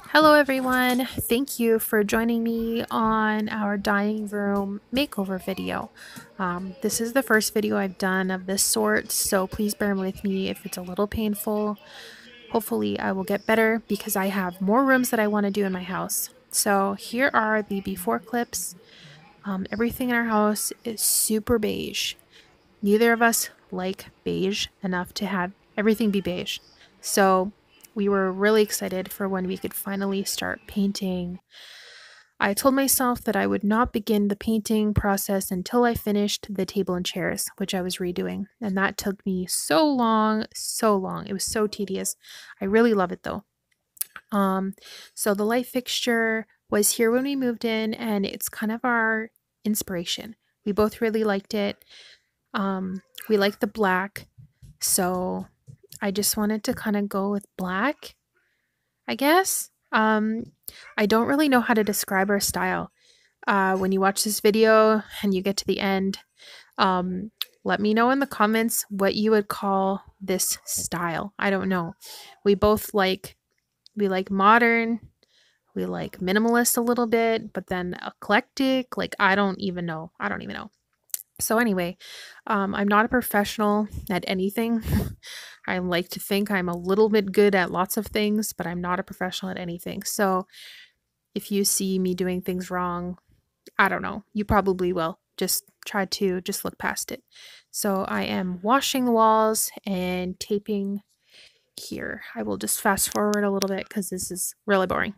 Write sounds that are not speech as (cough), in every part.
Hello everyone, thank you for joining me on our dining room makeover video. Um, this is the first video I've done of this sort, so please bear with me if it's a little painful. Hopefully I will get better because I have more rooms that I want to do in my house. So here are the before clips. Um, everything in our house is super beige. Neither of us like beige enough to have everything be beige. So we were really excited for when we could finally start painting. I told myself that I would not begin the painting process until I finished the table and chairs, which I was redoing. And that took me so long, so long. It was so tedious. I really love it though. Um, so the light fixture was here when we moved in, and it's kind of our inspiration. We both really liked it. Um, we like the black, so I just wanted to kind of go with black, I guess. Um, I don't really know how to describe our style. Uh, when you watch this video and you get to the end, um, let me know in the comments what you would call this style. I don't know. We both like, we like modern, we like minimalist a little bit, but then eclectic. Like, I don't even know. I don't even know. So, anyway, um, I'm not a professional at anything. (laughs) I like to think I'm a little bit good at lots of things, but I'm not a professional at anything. So, if you see me doing things wrong, I don't know. You probably will. Just try to just look past it. So, I am washing the walls and taping here. I will just fast forward a little bit because this is really boring.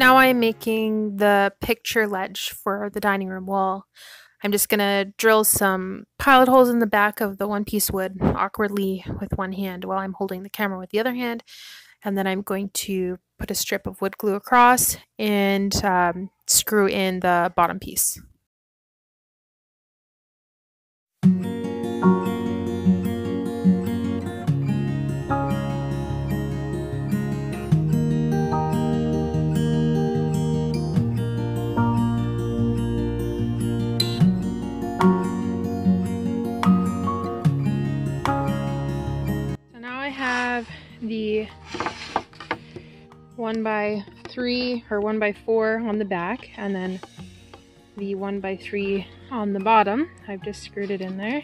Now I'm making the picture ledge for the dining room wall. I'm just going to drill some pilot holes in the back of the one piece wood awkwardly with one hand while I'm holding the camera with the other hand. And then I'm going to put a strip of wood glue across and um, screw in the bottom piece. The one by three or one by four on the back and then the one by three on the bottom. I've just screwed it in there.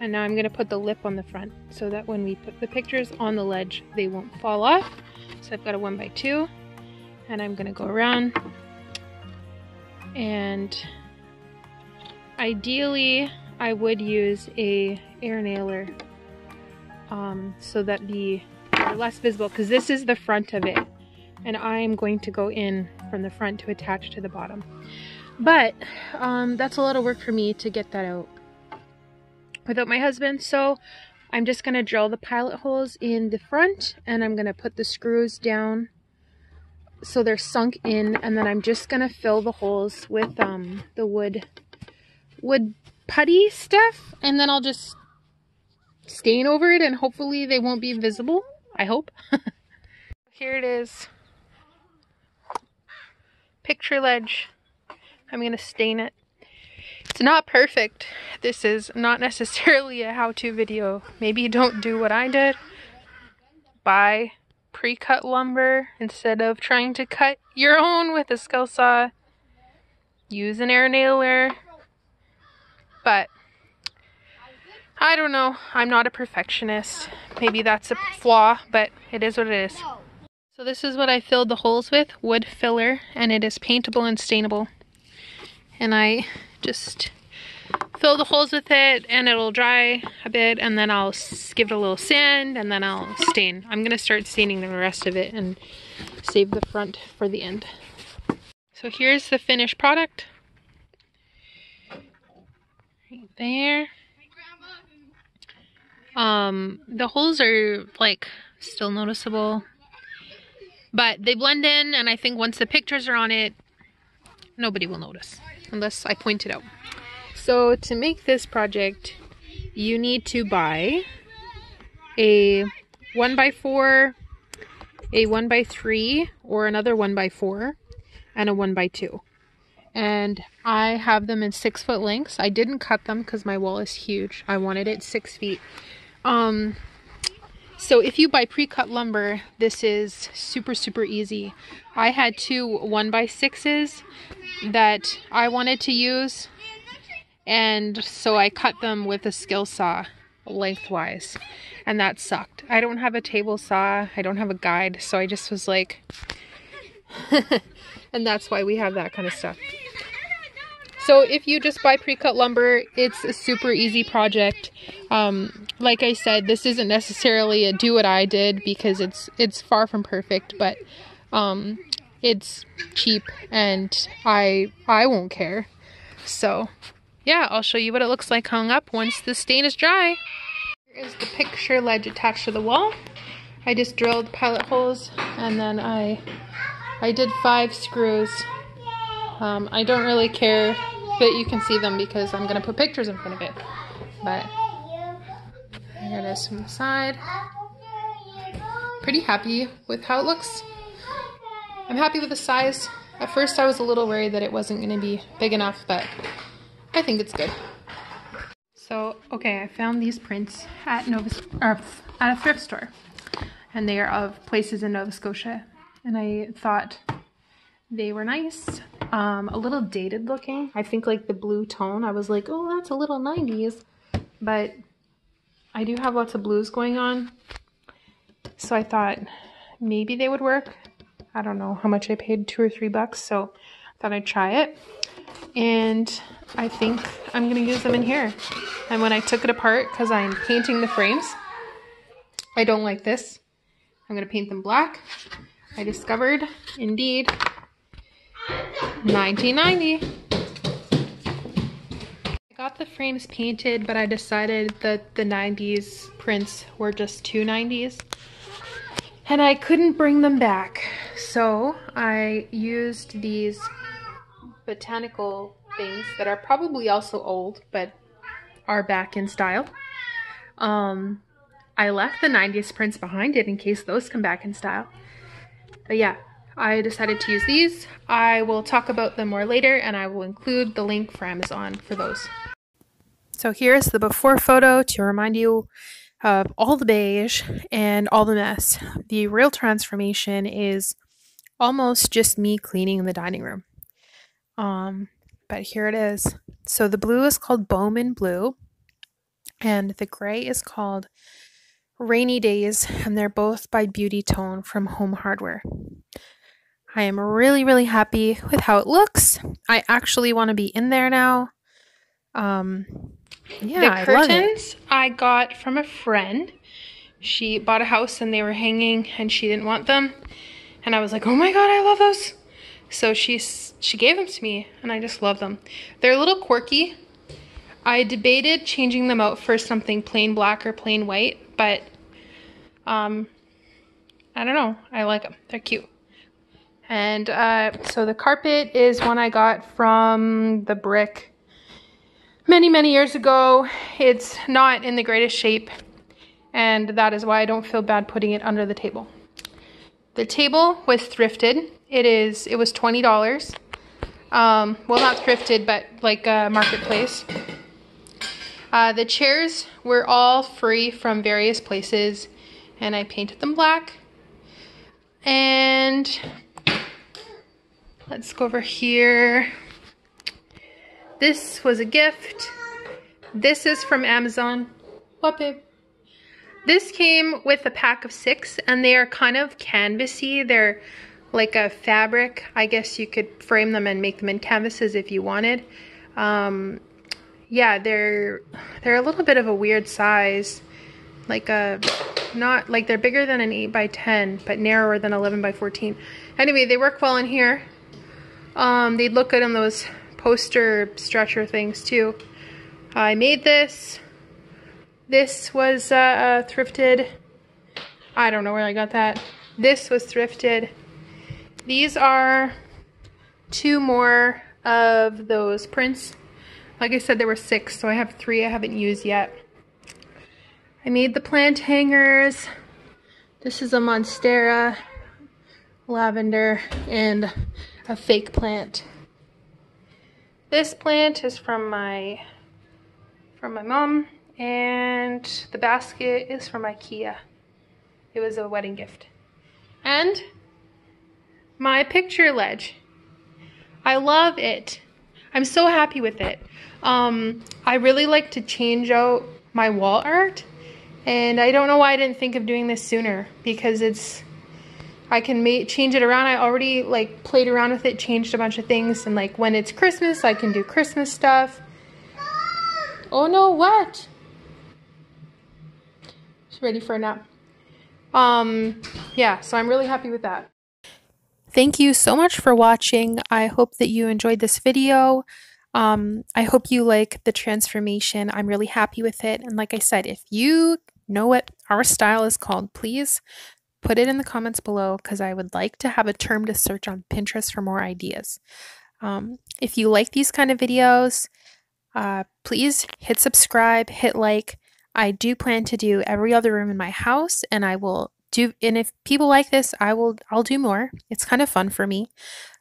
And now I'm going to put the lip on the front so that when we put the pictures on the ledge, they won't fall off. So I've got a one by two and I'm going to go around and ideally I would use a air nailer um, so that the less visible because this is the front of it and I'm going to go in from the front to attach to the bottom. But um, that's a lot of work for me to get that out without my husband. So I'm just going to drill the pilot holes in the front and I'm going to put the screws down so they're sunk in and then I'm just going to fill the holes with um, the wood wood putty stuff and then I'll just stain over it and hopefully they won't be visible. I hope. (laughs) Here it is. Picture ledge. I'm going to stain it. It's not perfect. This is not (laughs) necessarily a how-to video. Maybe don't do what I did. Buy pre-cut lumber instead of trying to cut your own with a skill saw. Use an air nailer. But I don't know. I'm not a perfectionist. Maybe that's a flaw, but it is what it is. So this is what I filled the holes with, wood filler, and it is paintable and stainable. And I just fill the holes with it and it'll dry a bit and then I'll give it a little sand and then I'll stain. I'm gonna start staining the rest of it and save the front for the end. So here's the finished product. Right there. Um, the holes are like still noticeable, but they blend in and I think once the pictures are on it, nobody will notice unless I point it out. So to make this project, you need to buy a one by four, a one by three, or another one by four, and a one by two. And I have them in 6 foot lengths. I didn't cut them because my wall is huge. I wanted it 6 feet. Um, so if you buy pre-cut lumber, this is super, super easy. I had two 1x6s that I wanted to use and so I cut them with a skill saw lengthwise and that sucked. I don't have a table saw, I don't have a guide, so I just was like (laughs) and that's why we have that kind of stuff. So if you just buy pre-cut lumber, it's a super easy project. Um, like I said, this isn't necessarily a do what I did because it's it's far from perfect, but um, it's cheap and I I won't care. So yeah, I'll show you what it looks like hung up once the stain is dry. Here is the picture ledge attached to the wall. I just drilled pilot holes and then I I did five screws. Um, I don't really care that you can see them because I'm gonna put pictures in front of it. But here it is from the side. Pretty happy with how it looks. I'm happy with the size. At first I was a little worried that it wasn't gonna be big enough, but I think it's good. So, okay, I found these prints at Nova or at a thrift store. And they are of places in Nova Scotia. And I thought they were nice. Um, a little dated looking. I think like the blue tone. I was like, oh, that's a little 90s. But I do have lots of blues going on. So I thought maybe they would work. I don't know how much I paid, two or three bucks. So I thought I'd try it. And I think I'm going to use them in here. And when I took it apart, because I'm painting the frames, I don't like this. I'm going to paint them black. I discovered, indeed, 1990. I got the frames painted, but I decided that the 90s prints were just too 90s. And I couldn't bring them back. So I used these botanical things that are probably also old, but are back in style. Um, I left the 90s prints behind it in case those come back in style. But yeah, I decided to use these. I will talk about them more later and I will include the link for Amazon for those. So here's the before photo to remind you of all the beige and all the mess. The real transformation is almost just me cleaning the dining room. Um, but here it is. So the blue is called Bowen Blue, and the gray is called Rainy Daze, and they're both by Beauti-Tone from Home Hardware. I am really, really happy with how it looks. I actually want to be in there now. Um, yeah, the curtains I, I got from a friend. She bought a house and they were hanging and she didn't want them. And I was like, oh my god, I love those. So she, she gave them to me and I just love them. They're a little quirky. I debated changing them out for something plain black or plain white, but um, I don't know. I like them. They're cute. And uh, so the carpet is one I got from the Brick many, many years ago. It's not in the greatest shape, and that is why I don't feel bad putting it under the table. The table was thrifted. It is. It was twenty dollars. Um, well, not thrifted, but like a marketplace. Uh, the chairs were all free from various places, and I painted them black. And let's go over here. This was a gift. This is from Amazon. What, babe? This came with a pack of six, and they are kind of canvasy. They're like a fabric. I guess you could frame them and make them in canvases if you wanted. Um, yeah, they're they're a little bit of a weird size, like a not like they're bigger than an eight by ten, but narrower than eleven by fourteen. Anyway, they work well in here. Um, they'd look good on those poster stretcher things too. I made this. This was uh, uh, thrifted. I don't know where I got that. This was thrifted. These are two more of those prints. Like I said, there were six, so I have three I haven't used yet. I made the plant hangers. This is a Monstera, lavender, and a fake plant. This plant is from my from my mom, and the basket is from IKEA. It was a wedding gift. And my picture ledge. I love it. I'm so happy with it. Um, I really like to change out my wall art, and I don't know why I didn't think of doing this sooner because it's I can make change it around. I already like played around with it, changed a bunch of things, and like when it's Christmas, I can do Christmas stuff. Oh no, what? She's ready for a nap. Um, yeah, so I'm really happy with that. Thank you so much for watching. I hope that you enjoyed this video. Um, I hope you like the transformation. I'm really happy with it. And like I said, if you know what our style is called, please put it in the comments below because I would like to have a term to search on Pinterest for more ideas. Um, if you like these kind of videos, uh, please hit subscribe, hit like. I do plan to do every other room in my house, and I will do and if people like this i will i'll do more. It's kind of fun for me.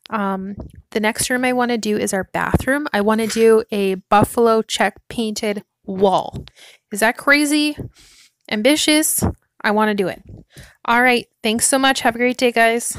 Um the next room i want to do is our bathroom. I want to do a buffalo check painted wall. Is that crazy? Ambitious i want to do it. All right thanks so much. Have a great day guys